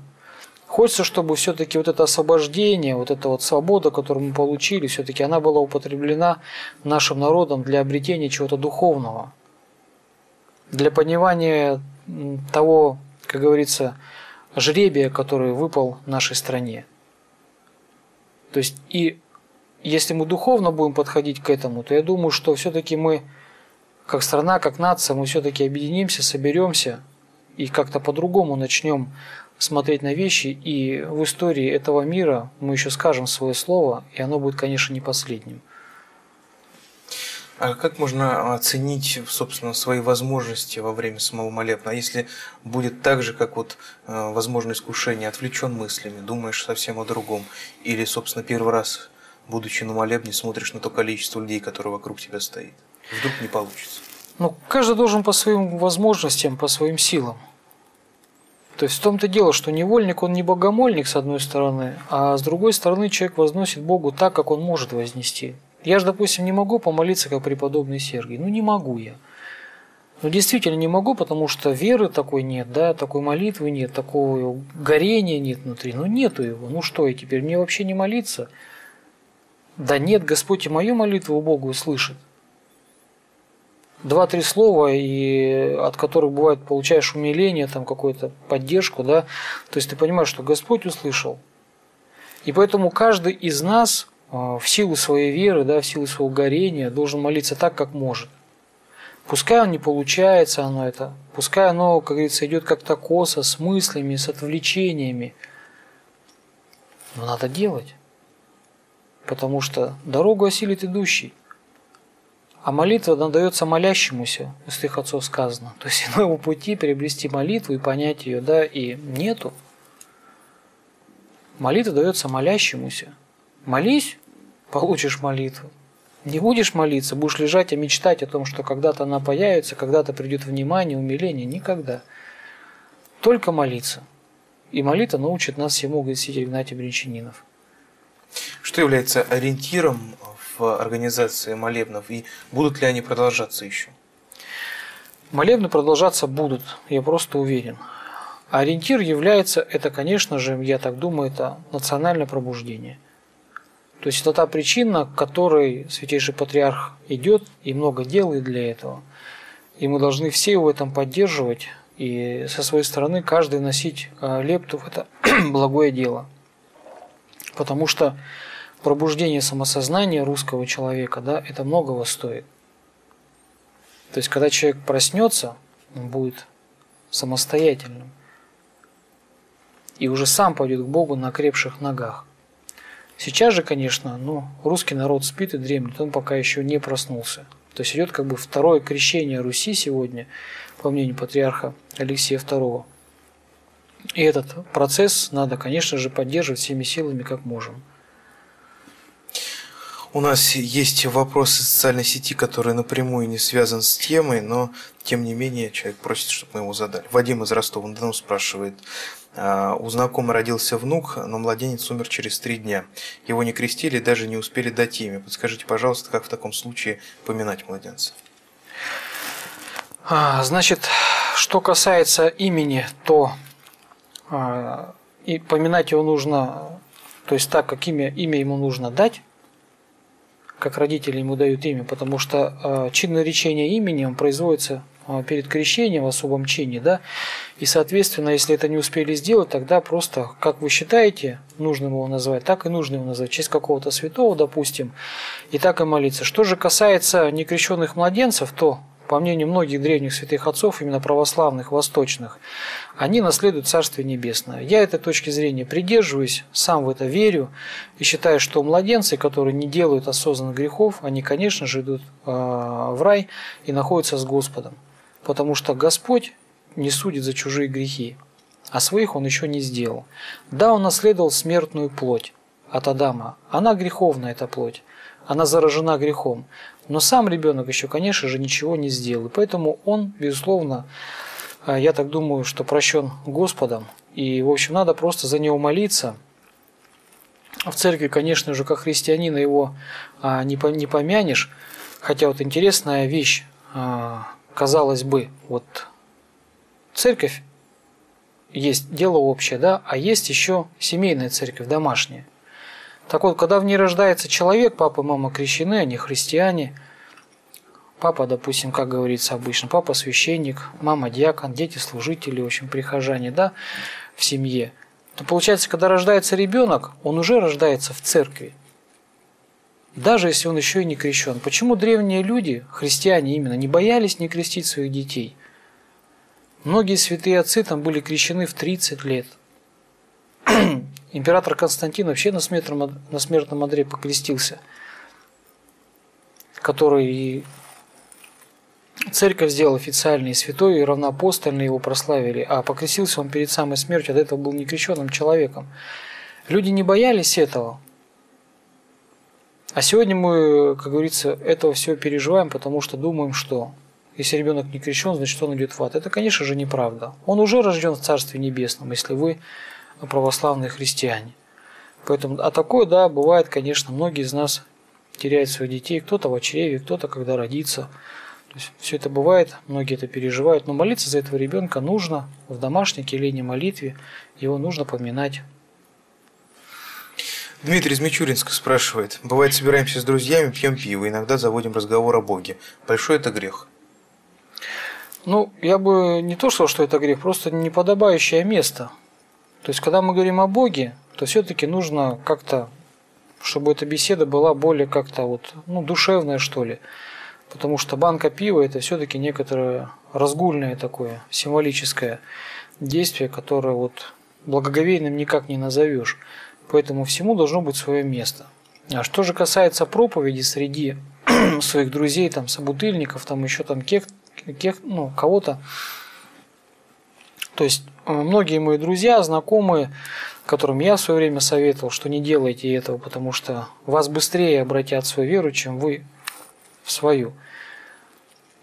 Хочется, чтобы все-таки вот это освобождение, вот эта вот свобода, которую мы получили, все-таки она была употреблена нашим народом для обретения чего-то духовного. для понимания того, как говорится, жребия, который выпал нашей стране. То есть и если мы духовно будем подходить к этому, то я думаю, что все-таки мы, как страна, как нация, мы все-таки объединимся, соберемся и как-то по-другому начнем смотреть на вещи, и в истории этого мира мы еще скажем свое слово, и оно будет, конечно, не последним. А как можно оценить, собственно, свои возможности во время самого молебна? Если будет так же, как вот э, возможное искушение, отвлечен мыслями, думаешь совсем о другом, или, собственно, первый раз, будучи на молебне, смотришь на то количество людей, которые вокруг тебя стоит? Вдруг не получится? Ну, каждый должен по своим возможностям, по своим силам. То есть в том-то дело, что невольник, он не богомольник, с одной стороны, а с другой стороны человек возносит Богу так, как он может вознести. Я же, допустим, не могу помолиться, как преподобный Сергий. Ну, не могу я. Ну, действительно не могу, потому что веры такой нет, да, такой молитвы нет, такого горения нет внутри. Ну, нету его. Ну, что я теперь, мне вообще не молиться? Да нет, Господь и мою молитву Богу услышит. Два-три слова, и от которых бывает получаешь умиление, там какую-то поддержку, да. То есть ты понимаешь, что Господь услышал. И поэтому каждый из нас а, в силу своей веры, да, в силу своего горения должен молиться так, как может. Пускай он не получается, оно это, пускай оно, как говорится, идет как-то косо, с мыслями, с отвлечениями. Но надо делать. Потому что дорогу осилит идущий. А молитва дается молящемуся, у святых отцов сказано. То есть иного пути приобрести молитву и понять ее, да, и нету. Молитва дается молящемуся. Молись, получишь молитву. Не будешь молиться, будешь лежать и мечтать о том, что когда-то она появится, когда-то придет внимание, умиление. Никогда. Только молиться. И молитва научит нас всему, говорит святитель Игнатий Бринчанинов. Что является ориентиром в организации молебнов и будут ли они продолжаться еще? Молебны продолжаться будут, я просто уверен. Ориентир является, это, конечно же, я так думаю, это национальное пробуждение – то есть это та причина, к которой Святейший Патриарх идет и много делает для этого. И мы должны все его в этом поддерживать и со своей стороны каждый носить а, лепту в это благое дело. Потому что пробуждение самосознания русского человека, да, это многого стоит. То есть, когда человек проснется, он будет самостоятельным. И уже сам пойдет к Богу на крепших ногах. Сейчас же, конечно, ну, русский народ спит и дремлет, он пока еще не проснулся. То есть идет как бы второе крещение Руси сегодня, по мнению патриарха Алексея II. И этот процесс надо, конечно же, поддерживать всеми силами, как можем. У нас есть вопрос из социальной сети, который напрямую не связан с темой, но тем не менее человек просит, чтобы мы его задали. Вадим из Ростова-на-Дону спрашивает. А, у знакомой родился внук, но младенец умер через три дня. Его не крестили, даже не успели дать имя. Подскажите, пожалуйста, как в таком случае поминать младенца? А, значит, что касается имени, то и поминать его нужно, то есть так, как имя, имя ему нужно дать, как родители ему дают имя, потому что э, чин наречения имени он производится э, перед крещением в особом чине, да, и, соответственно, если это не успели сделать, тогда просто, как вы считаете, нужным его назвать, так и нужно его назвать, честь какого-то святого, допустим, и так и молиться. Что же касается некрещенных младенцев, то по мнению многих древних святых отцов, именно православных, восточных, они наследуют Царствие Небесное. Я этой точки зрения придерживаюсь, сам в это верю и считаю, что младенцы, которые не делают осознанных грехов, они, конечно же, идут э, в рай и находятся с Господом. Потому что Господь не судит за чужие грехи, а своих он еще не сделал. Да, он наследовал смертную плоть от Адама. Она греховная, эта плоть. Она заражена грехом. Но сам ребенок еще, конечно же, ничего не сделал. И поэтому он, безусловно, а, я так думаю, что прощен Господом. И, в общем, надо просто за него молиться. В церкви, конечно же, как христианина его а, не помянешь. Хотя вот интересная вещь, а, казалось бы, вот церковь есть дело общее, да, а есть еще семейная церковь, домашняя. Так вот, когда в ней рождается человек, папа и мама крещены, они христиане, Папа, допустим, как говорится обычно, папа священник, мама диакон, дети служители, в общем, прихожане, да, в семье. То получается, когда рождается ребенок, он уже рождается в церкви. Даже если он еще и не крещен. Почему древние люди, христиане именно, не боялись не крестить своих детей? Многие святые отцы там были крещены в 30 лет. Император Константин вообще на смертном, на смертном одре покрестился, который церковь сделала официальный, святой и равноапостольный его прославили, а покрестился он перед самой смертью, от этого был некрещенным человеком. Люди не боялись этого. А сегодня мы, как говорится, этого все переживаем, потому что думаем, что если ребенок не крещен, значит он идет в ад. Это, конечно же, неправда. Он уже рожден в Царстве Небесном, если вы православные христиане. Поэтому, а такое, да, бывает, конечно, многие из нас теряют своих детей, кто-то в чреве, кто-то когда родится. То есть все это бывает, многие это переживают, но молиться за этого ребенка нужно в домашней келейной молитве, его нужно поминать. Дмитрий из Мичуринска спрашивает. Бывает, собираемся с друзьями, пьем пиво, иногда заводим разговор о Боге. Большой это грех? Ну, я бы не то сказал, что это грех, просто неподобающее место. То есть, когда мы говорим о Боге, то все-таки нужно как-то, чтобы эта беседа была более как-то вот, ну, душевная, что ли. Потому что банка пива – это все-таки некоторое разгульное такое, символическое действие, которое вот благоговейным никак не назовешь. Поэтому всему должно быть свое место. А что же касается проповеди среди своих друзей, там, собутыльников, там еще там кех, кех, ну, кого-то, то есть многие мои друзья, знакомые, которым я в свое время советовал, что не делайте этого, потому что вас быстрее обратят в свою веру, чем вы в свою.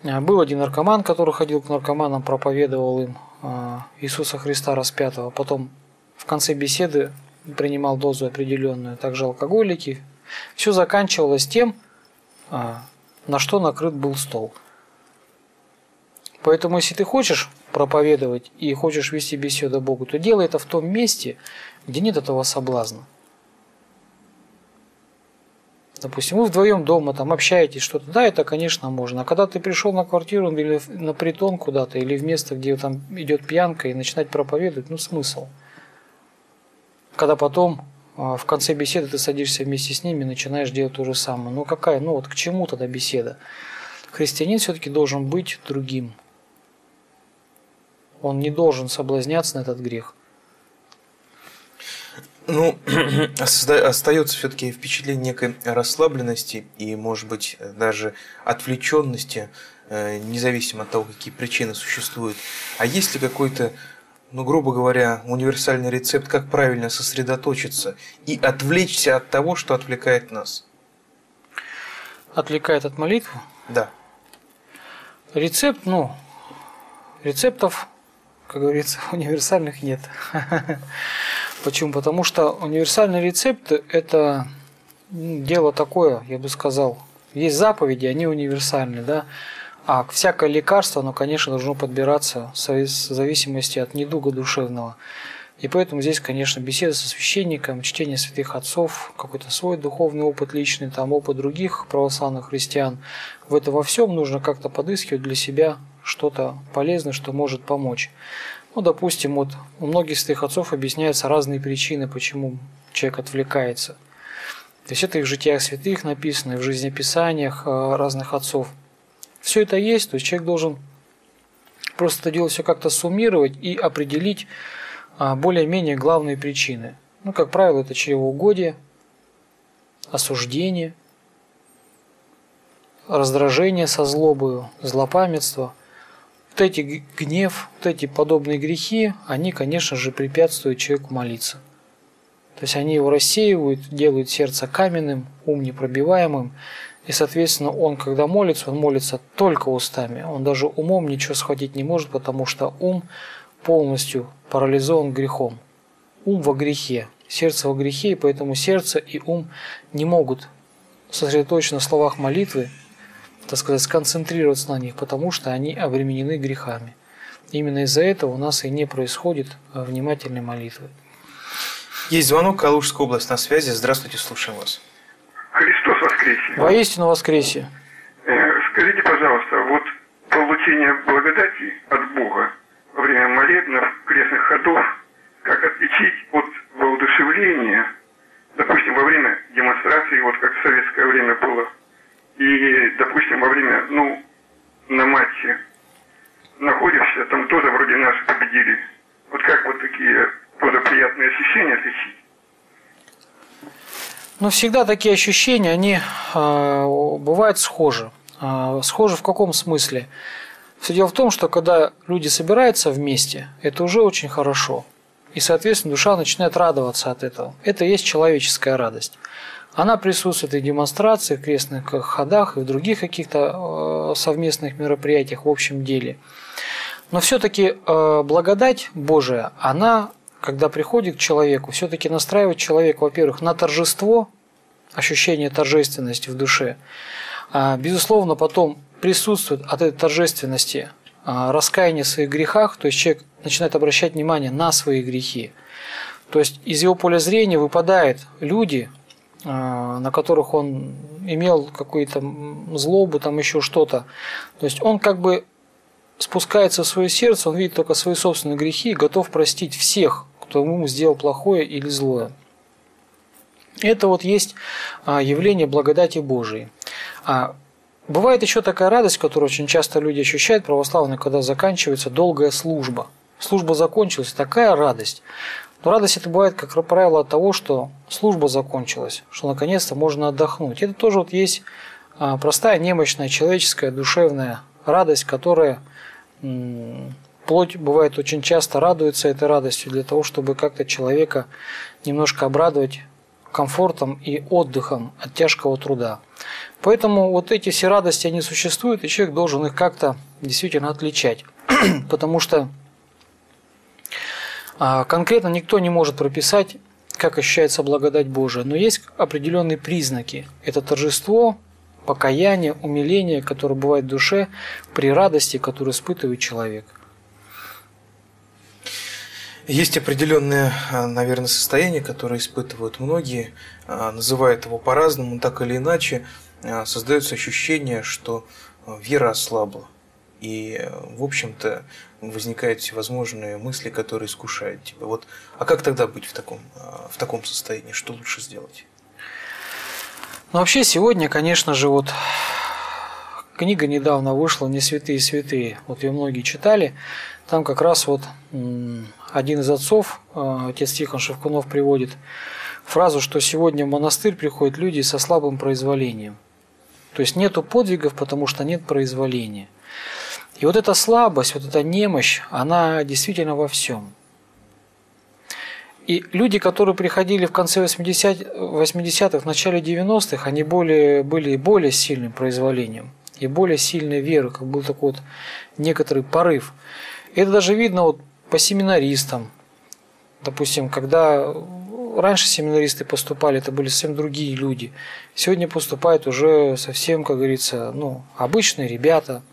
А, был один наркоман, который ходил к наркоманам, проповедовал им а, Иисуса Христа распятого. Потом в конце беседы принимал дозу определенную, также алкоголики. Все заканчивалось тем, а, на что накрыт был стол. Поэтому, если ты хочешь проповедовать и хочешь вести беседу Богу, то делай это в том месте, где нет этого соблазна. Допустим, вы вдвоем дома там общаетесь что-то, да, это, конечно, можно. А когда ты пришел на квартиру или на притон куда-то, или в место, где там идет пьянка, и начинать проповедовать, ну смысл. Когда потом а, в конце беседы ты садишься вместе с ними и начинаешь делать то же самое. Ну какая, ну вот к чему тогда беседа? Христианин все-таки должен быть другим. Он не должен соблазняться на этот грех. Ну, остается все-таки впечатление некой расслабленности и, может быть, даже отвлеченности, э, независимо от того, какие причины существуют. А есть ли какой-то, ну, грубо говоря, универсальный рецепт, как правильно сосредоточиться и отвлечься от того, что отвлекает нас? Отвлекает от молитвы? Да. Рецепт, ну, рецептов, как говорится, универсальных нет. Почему? Потому что универсальный рецепт – это дело такое, я бы сказал. Есть заповеди, они универсальны, да. А всякое лекарство, оно, конечно, должно подбираться в зависимости от недуга душевного. И поэтому здесь, конечно, беседа со священником, чтение святых отцов, какой-то свой духовный опыт личный, там опыт других православных христиан. В это во всем нужно как-то подыскивать для себя что-то полезное, что может помочь. Ну, допустим, вот у многих святых отцов объясняются разные причины, почему человек отвлекается. То есть это и в житиях святых написано, и в жизнеописаниях э, разных отцов. Все это есть, то есть человек должен просто это дело все как-то суммировать и определить а, более-менее главные причины. Ну, как правило, это чревоугодие, осуждение, раздражение со злобою, злопамятство – вот эти гнев, вот эти подобные грехи, они, конечно же, препятствуют человеку молиться. То есть они его рассеивают, делают сердце каменным, ум непробиваемым. И, соответственно, он, когда молится, он молится только устами. Он даже умом ничего схватить не может, потому что ум полностью парализован грехом. Ум во грехе, сердце во грехе, и поэтому сердце и ум не могут сосредоточиться на словах молитвы, так сказать, сконцентрироваться на них, потому что они обременены грехами. Именно из-за этого у нас и не происходит э, внимательной молитвы. Есть звонок, Калужская область на связи. Здравствуйте, слушаем вас. Христос воскресе. Воистину воскресе. Э, Скажите, пожалуйста, вот получение благодати от Бога во время молебнов, крестных ходов, как отличить от воодушевления, допустим, во время демонстрации, вот как в советское время было, и, допустим, во время, ну, на матче находишься, там тоже вроде наши победили. Вот как вот такие тоже приятные ощущения отличить? Но всегда такие ощущения, они э, бывают схожи. Э, схожи в каком смысле? Все дело в том, что когда люди собираются вместе, это уже очень хорошо. И, соответственно, душа начинает радоваться от этого. Это и есть человеческая радость. Она присутствует и в демонстрациях, крестных ходах, и в других каких-то э, совместных мероприятиях в общем деле. Но все-таки э, благодать Божия, она когда приходит к человеку, все-таки настраивает человека, во-первых, на торжество, ощущение торжественности в душе. А, безусловно, потом присутствует от этой торжественности а, раскаяние в своих грехах, то есть человек начинает обращать внимание на свои грехи. То есть из его поля зрения выпадают люди, на которых он имел какую-то злобу, там еще что-то. То есть он как бы спускается в свое сердце, он видит только свои собственные грехи и готов простить всех, кто ему сделал плохое или злое. Это вот есть а, явление благодати Божией. А бывает еще такая радость, которую очень часто люди ощущают, православные, когда заканчивается долгая служба. Служба закончилась, такая радость. Но радость это бывает, как правило, от того, что служба закончилась, что наконец-то можно отдохнуть. Это тоже вот есть а, простая, немощная, человеческая, душевная радость, которая плоть бывает очень часто радуется этой радостью для того, чтобы как-то человека немножко обрадовать комфортом и отдыхом от тяжкого труда. Поэтому вот эти все радости, они существуют, и человек должен их как-то действительно отличать. Потому что конкретно никто не может прописать, как ощущается благодать Божия, но есть определенные признаки. Это торжество, покаяние, умиление, которое бывает в душе при радости, которую испытывает человек. Есть определенное, а, наверное, состояние, которое испытывают многие, а, называют его по-разному, так или иначе, а, создается ощущение, что вера ослабла. И, в общем-то, возникают всевозможные мысли, которые искушают тебя. Вот, а как тогда быть в таком, в таком состоянии? Что лучше сделать? Ну, вообще, сегодня, конечно же, вот книга недавно вышла «Не святые святые». Вот ее многие читали. Там как раз вот один из отцов, э, отец Тихон Шевкунов, приводит фразу, что сегодня в монастырь приходят люди со слабым произволением. То есть нету подвигов, потому что нет произволения. И вот эта слабость, вот эта немощь, она действительно во всем. И люди, которые приходили в конце 80-х, в начале 90-х, они более, были более сильным произволением и более сильной верой, как был такой вот некоторый порыв. И это даже видно вот по семинаристам. Допустим, когда раньше семинаристы поступали, это были совсем другие люди. Сегодня поступают уже совсем, как говорится, ну, обычные ребята,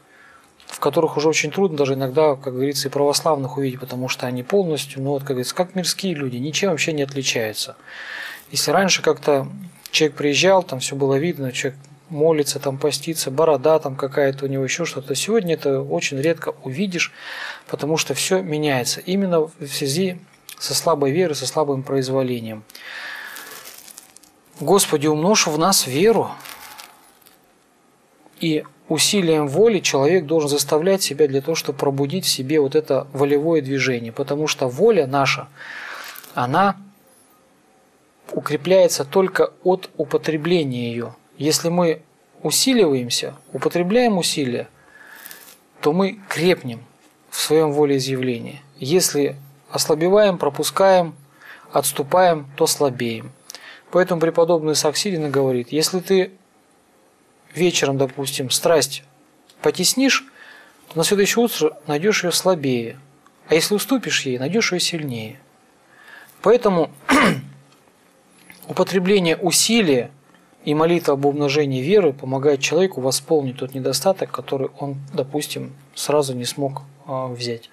в которых уже очень трудно даже иногда, как говорится, и православных увидеть, потому что они полностью, ну вот, как говорится, как мирские люди, ничем вообще не отличаются. Если раньше как-то человек приезжал, там все было видно, человек молится, там постится, борода там какая-то у него, еще что-то. Сегодня это очень редко увидишь, потому что все меняется. Именно в связи со слабой верой, со слабым произволением. Господи, умножь в нас веру. И усилием воли человек должен заставлять себя для того, чтобы пробудить в себе вот это волевое движение. Потому что воля наша, она укрепляется только от употребления ее. Если мы усиливаемся, употребляем усилия, то мы крепнем в своем волеизъявлении. Если ослабеваем, пропускаем, отступаем, то слабеем. Поэтому преподобный Саксилина говорит, если ты вечером, допустим, страсть потеснишь, то на следующее утро найдешь ее слабее. А если уступишь ей, найдешь ее сильнее. Поэтому употребление усилия и молитва об умножении веры помогает человеку восполнить тот недостаток, который он, допустим, сразу не смог а, взять.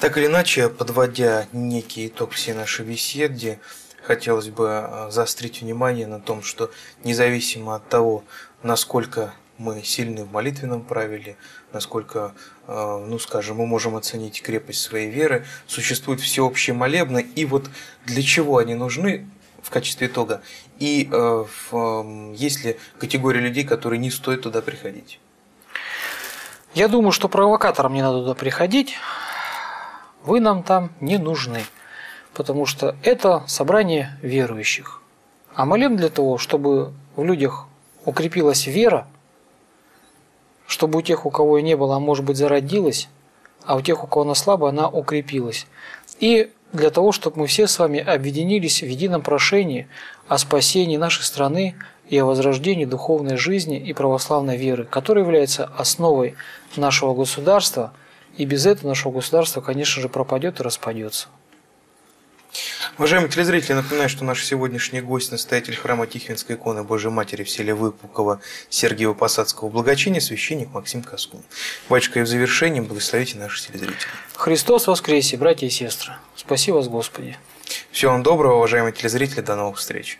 Так или иначе, подводя некий итог всей нашей беседы, хотелось бы а, заострить внимание на том, что независимо от того, насколько мы сильны в молитвенном правиле, насколько, э, ну скажем, мы можем оценить крепость своей веры. Существуют всеобщие молебны, и вот для чего они нужны в качестве итога? И э, в, есть ли категория людей, которые не стоит туда приходить? Я думаю, что провокаторам не надо туда приходить. Вы нам там не нужны. Потому что это собрание верующих. А молим для того, чтобы в людях укрепилась вера, чтобы у тех, у кого ее не было, а может быть зародилась, а у тех, у кого она слабая, она укрепилась. И для того, чтобы мы все с вами объединились в едином прошении о спасении нашей страны и о возрождении духовной жизни и православной веры, которая является основой нашего государства, и без этого нашего государства, конечно же, пропадет и распадется. Уважаемые телезрители, напоминаю, что наш сегодняшний гость, настоятель храма Тихвинской иконы Божьей Матери в селе Выпуково Сергиева Посадского благочиния, священник Максим Каскун. Батюшка, и в завершении благословите наших телезрителей. Христос воскресе, братья и сестры! Спаси вас, Господи! Всего вам доброго, уважаемые телезрители, до новых встреч!